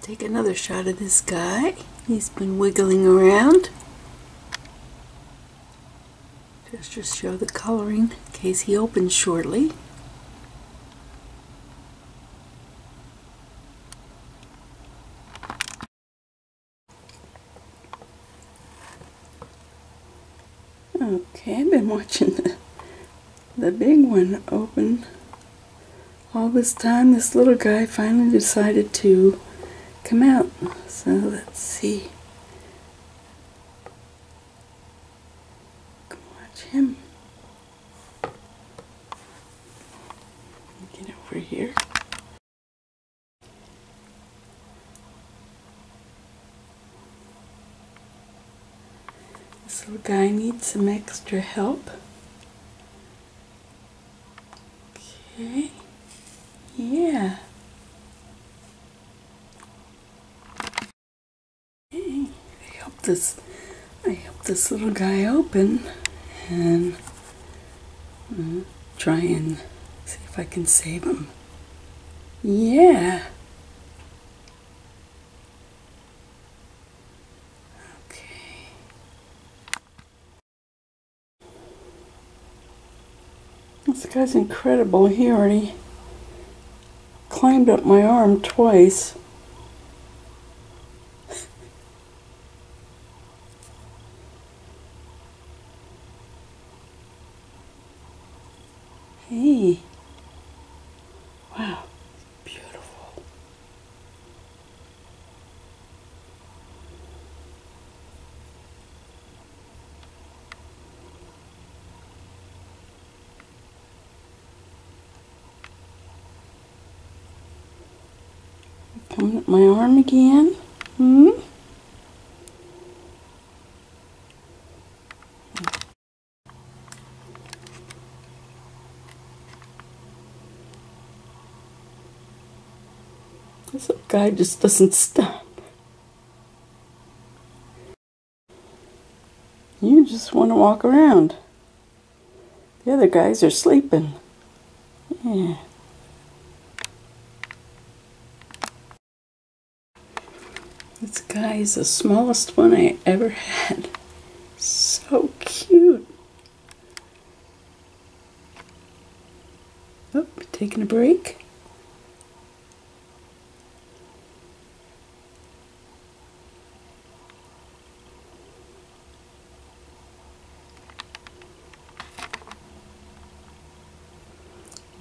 Take another shot of this guy. He's been wiggling around. Just to show the coloring in case he opens shortly. Okay, I've been watching the, the big one open all this time. This little guy finally decided to come out. So let's see. Come watch him. Get over here. This little guy needs some extra help. Okay. Yeah. Okay. I this I help this little guy open and uh, try and see if I can save him. Yeah. Okay. This guy's incredible. He already climbed up my arm twice. Hey. Wow. Beautiful. Coming up my arm again. Hmm? This guy just doesn't stop. You just want to walk around. The other guys are sleeping. Yeah. This guy is the smallest one I ever had. So cute. Oh, taking a break.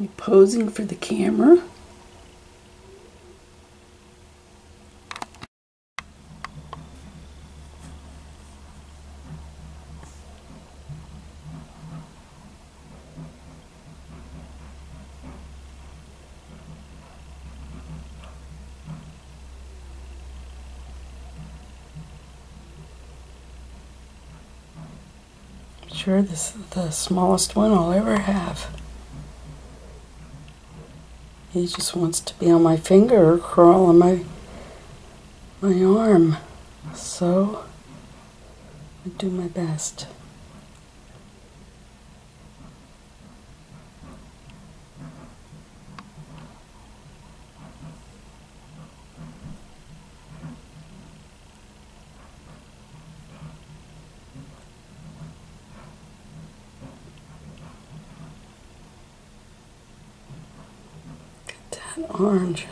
You posing for the camera. Sure, this is the smallest one I'll ever have. He just wants to be on my finger or crawl on my my arm. So I do my best. That orange